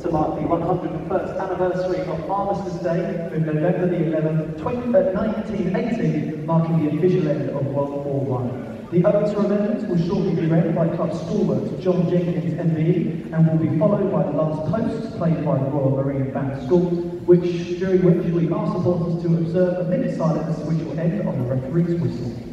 to mark the 101st anniversary of Armistice Day from November the 11th, 20, uh, 1918, marking the official end of World War One. The ode to remembrance will shortly be read by club stalwart John Jenkins MBE and will be followed by the last post played by the Royal Marine Band School, which during which we ask supporters to observe a minute silence which will end on the referee's whistle.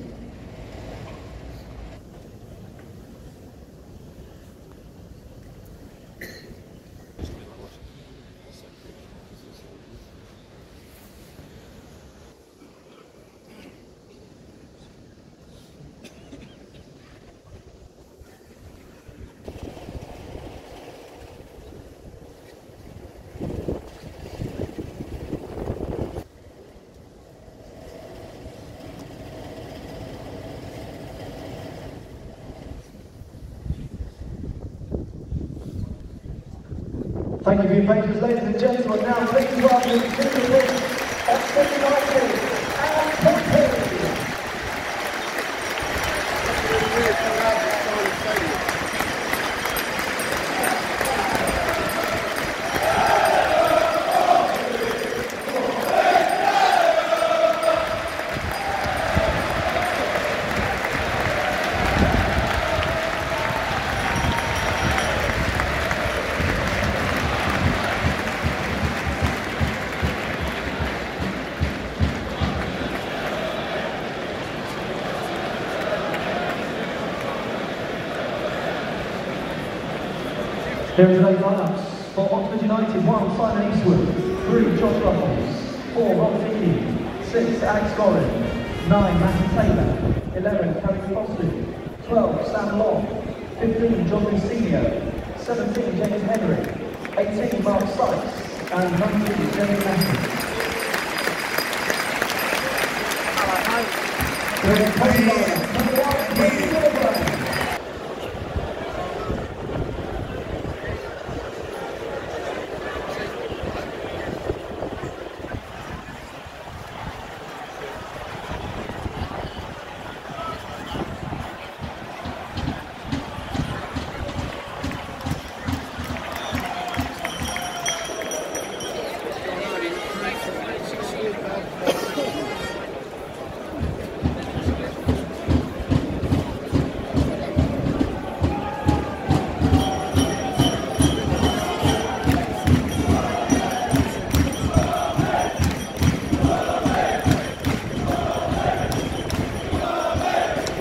Thank you for your patience, ladies and gentlemen. Now, please welcome Here are today's lineups. For Oxford United, 1 Simon Eastwood, 3 Josh Ruffels, 4 Rob Feeney, 6 Alex Gorrin, 9 Matthew Taylor, 11 Kerry Foster, 12 Sam Long, 15 John Senior, 17 James Henry, 18 Mark Sykes, and 19 Jamie Matthews.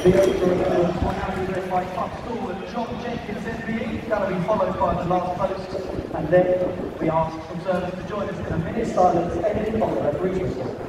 Led by club stalwart John Jenkins MBE, to be followed by the last post, and then we ask observers to join us in a minute's silence, ending on the referee's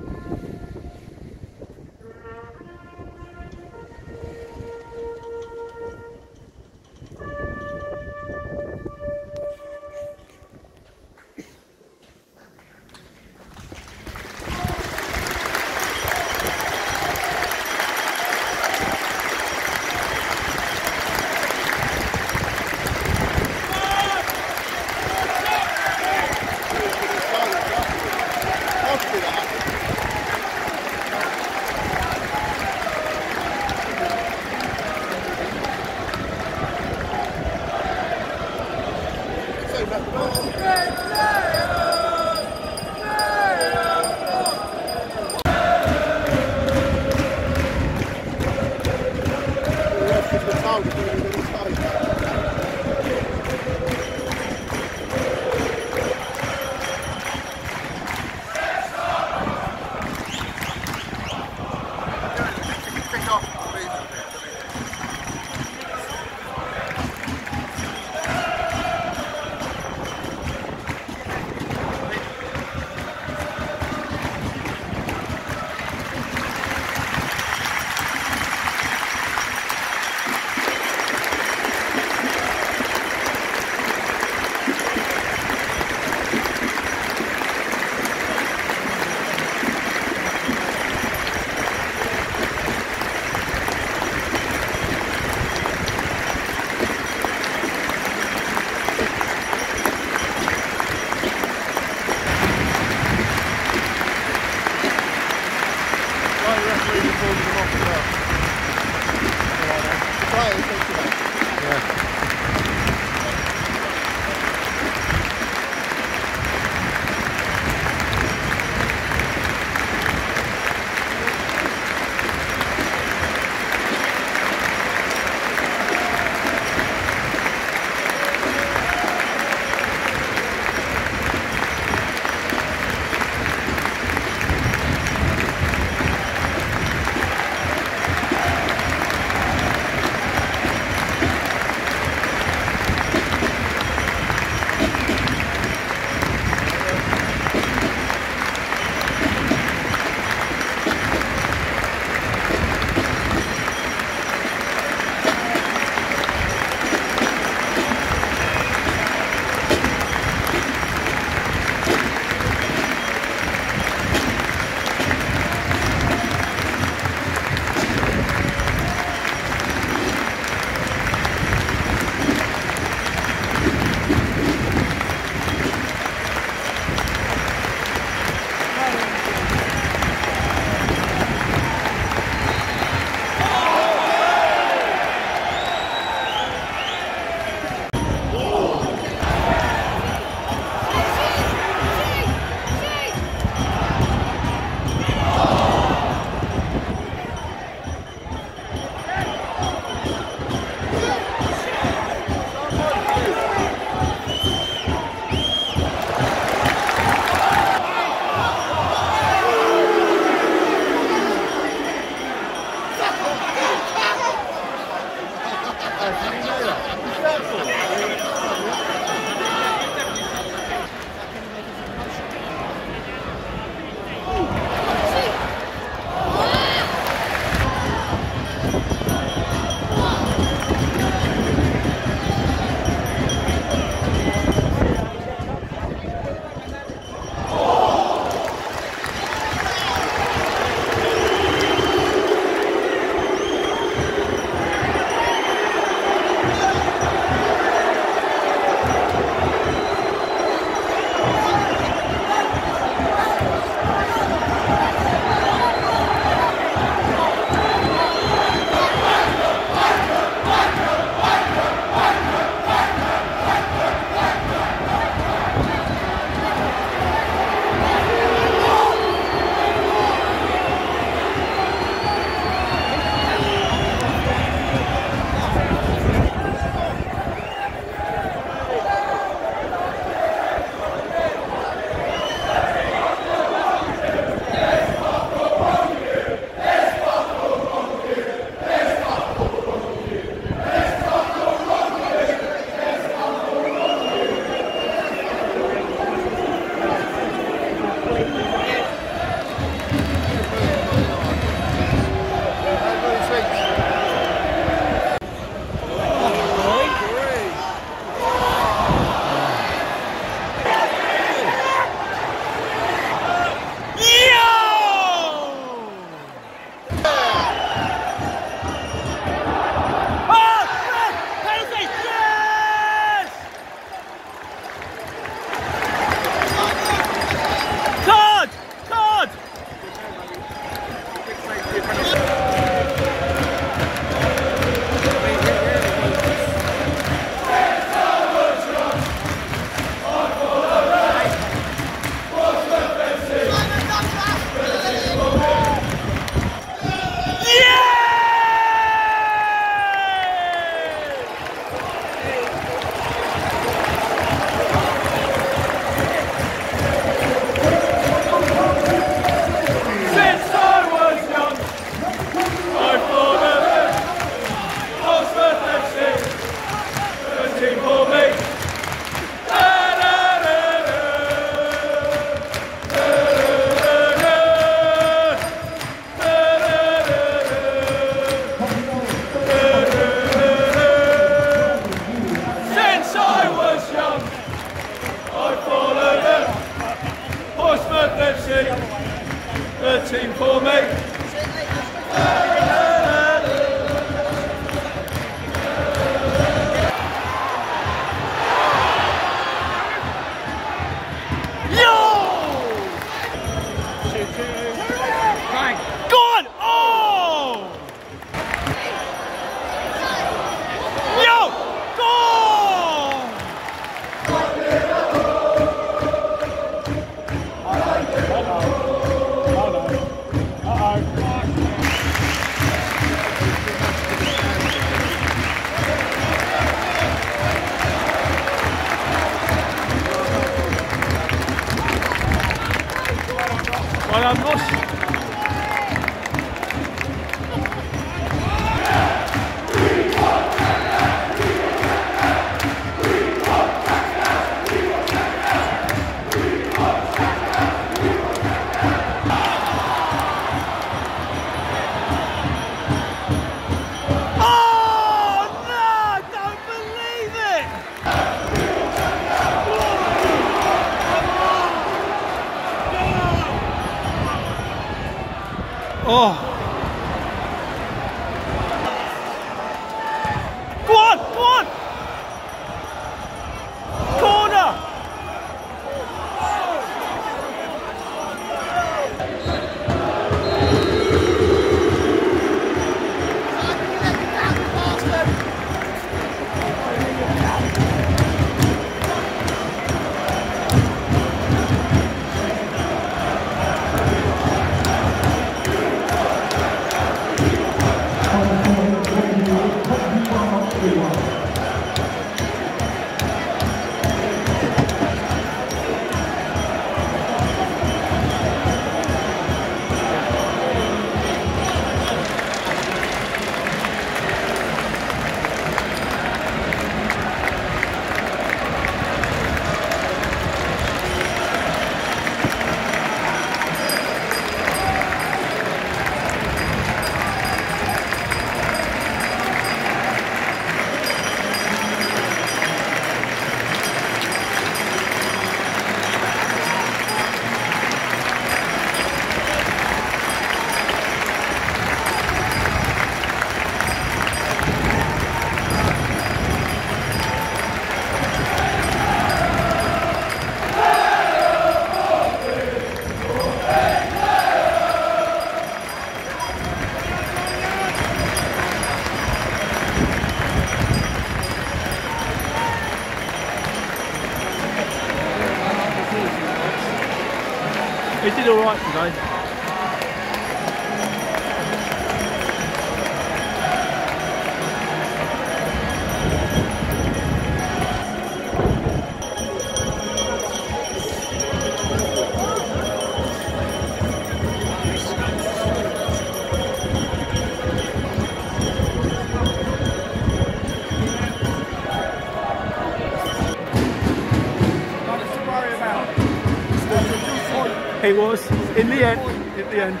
It was in the end. In the end.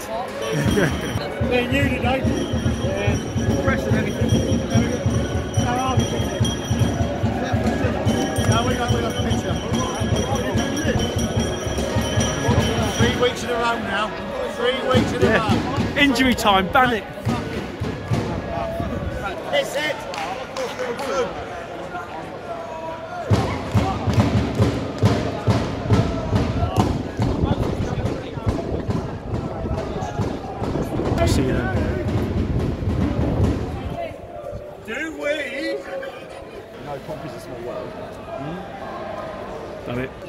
They're new today. Yeah. Fresh and everything. Uh, now we got, we got a picture. Three weeks in a row now. Three weeks in a row. Injury time. Ban it. That's it. See you then. Do we? No, Pompey's a small world. Done it. No.